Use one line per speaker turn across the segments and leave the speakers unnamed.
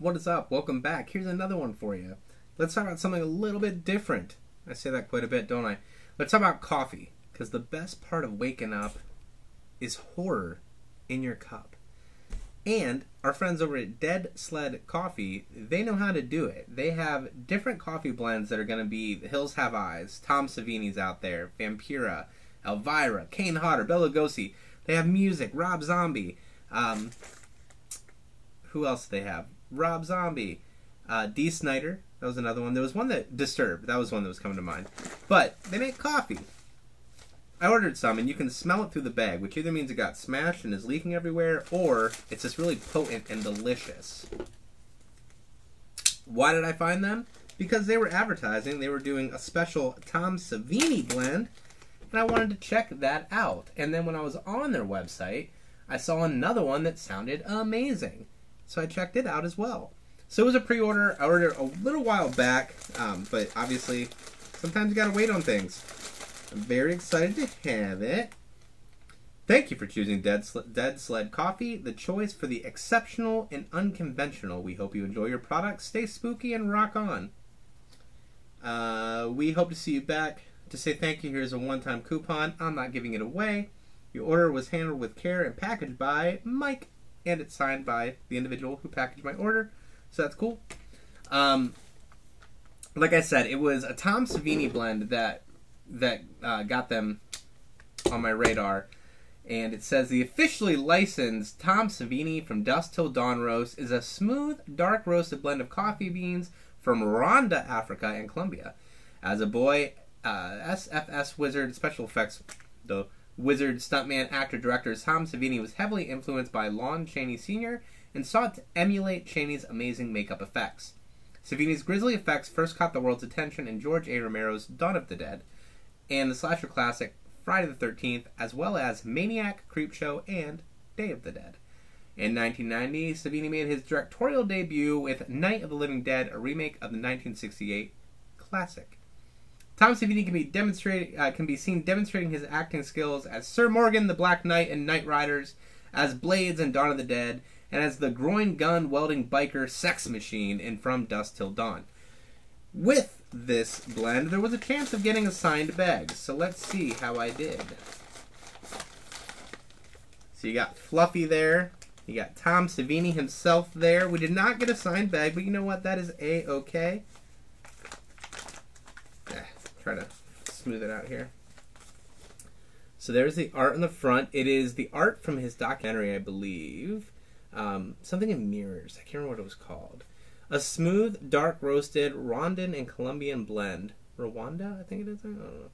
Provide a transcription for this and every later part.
what is up? Welcome back. Here's another one for you. Let's talk about something a little bit different. I say that quite a bit, don't I? Let's talk about coffee, because the best part of waking up is horror in your cup. And our friends over at Dead Sled Coffee, they know how to do it. They have different coffee blends that are going to be Hills Have Eyes, Tom Savini's out there, Vampira, Elvira, Kane Hodder, Bela Lugosi. They have music, Rob Zombie. Um, who else do they have? Rob Zombie, uh, Dee Snider. That was another one. There was one that Disturbed. That was one that was coming to mind. But they make coffee. I ordered some, and you can smell it through the bag, which either means it got smashed and is leaking everywhere, or it's just really potent and delicious. Why did I find them? Because they were advertising. They were doing a special Tom Savini blend, and I wanted to check that out. And then when I was on their website, I saw another one that sounded amazing. So I checked it out as well. So it was a pre-order. I ordered a little while back, um, but obviously, sometimes you gotta wait on things. I'm very excited to have it. Thank you for choosing Dead, Sl- Dead Sled Coffee, the choice for the exceptional and unconventional. We hope you enjoy your product, stay spooky, and rock on. Uh, we hope to see you back. To say thank you, here's a one time coupon. I'm not giving it away. Your order was handled with care and packaged by Mike, and it's signed by the individual who packaged my order, so that's cool. Um, like I said, it was a Tom Savini blend that that uh, got them on my radar. And it says the officially licensed Tom Savini from Dusk Till Dawn roast is a smooth, dark roasted blend of coffee beans from Rwanda, Africa, and Colombia. As a boy, uh, SFX wizard special effects, the wizard stuntman actor director Tom Savini was heavily influenced by Lon Chaney Sr. and sought to emulate Chaney's amazing makeup effects. Savini's grisly effects first caught the world's attention in George A. Romero's Dawn of the Dead, and the slasher classic Friday the 13th, as well as Maniac, Creepshow, and Day of the Dead. In 1990, Savini made his directorial debut with Night of the Living Dead, a remake of the 1968 classic. Tom Savini can be uh, can be seen demonstrating his acting skills as Sir Morgan, the Black Knight, in Knightriders, as Blades and Dawn of the Dead, and as the groin gun welding biker Sex Machine in From Dusk Till Dawn. With this blend, there was a chance of getting a signed bag, so let's see how I did. So you got Fluffy there, you got Tom Savini himself there. We did not get a signed bag, but you know what? That is a okay. Try to smooth it out here. So there's the art in the front. It is the art from his documentary, I believe. Um, something in mirrors. I can't remember what it was called. A smooth, dark roasted Rwandan and Colombian blend. Rwanda, I think it is. I don't know.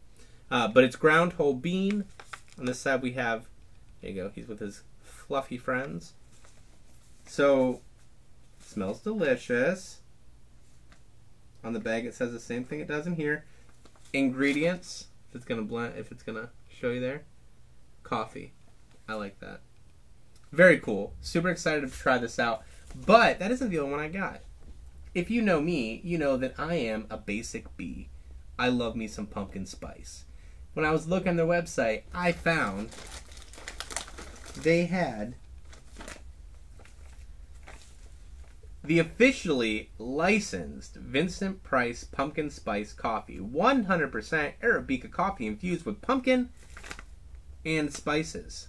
Uh, but it's ground whole bean. On this side we have. There you go. He's with his fluffy friends. So, smells delicious. On the bag it says the same thing it does in here. Ingredients. If it's gonna blend, if it's gonna show you there. Coffee. I like that. Very cool. Super excited to try this out. But that isn't the only one I got. If you know me, you know that I am a basic bee. I love me some pumpkin spice. When I was looking their website, I found they had the officially licensed Vincent Price Pumpkin Spice Coffee. 100% Arabica coffee infused with pumpkin and spices.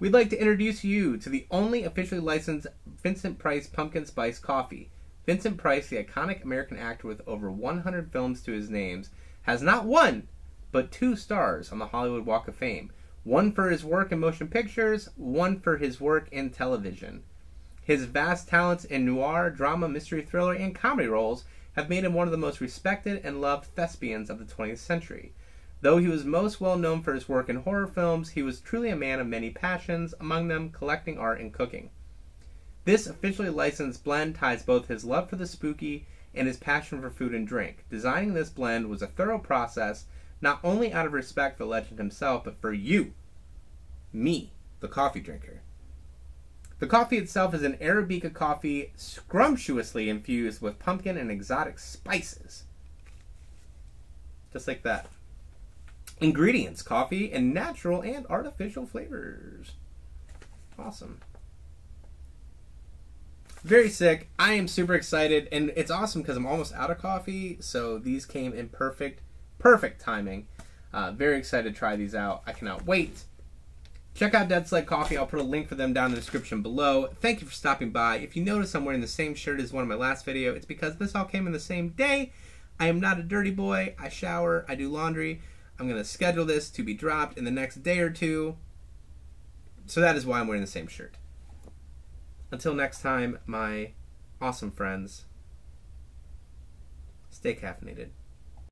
We'd like to introduce you to the only officially licensed Vincent Price Pumpkin Spice Coffee. Vincent Price, the iconic American actor with over 100 films to his names, has not one, but two stars on the Hollywood Walk of Fame. One for his work in motion pictures, one for his work in television. His vast talents in noir, drama, mystery, thriller, and comedy roles have made him one of the most respected and loved thespians of the 20th century. Though he was most well known for his work in horror films, he was truly a man of many passions, among them collecting art and cooking. This officially licensed blend ties both his love for the spooky and his passion for food and drink. Designing this blend was a thorough process, not only out of respect for legend himself, but for you, me, the coffee drinker. The coffee itself is an Arabica coffee scrumptiously infused with pumpkin and exotic spices. Just like that. Ingredients coffee and natural and artificial flavors. Awesome. very sick. I am super excited, and it's awesome because I'm almost out of coffee. So these came in perfect, perfect timing. Uh, very excited to try these out. I cannot wait. Check out Dead Sled Coffee. I'll put a link for them down in the description below. Thank you for stopping by. If you notice I'm wearing the same shirt as one of my last video, it's because this all came in the same day. I am not a dirty boy. I shower. I do laundry. I'm going to schedule this to be dropped in the next day or two. So that is why I'm wearing the same shirt. Until next time, my awesome friends, stay caffeinated.